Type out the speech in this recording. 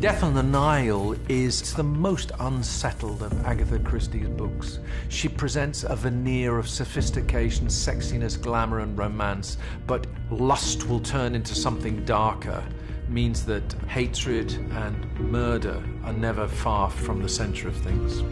Death on the Nile is the most unsettled of Agatha Christie's books. She presents a veneer of sophistication, sexiness, glamour, and romance, but lust will turn into something darker, means that hatred and murder are never far from the center of things.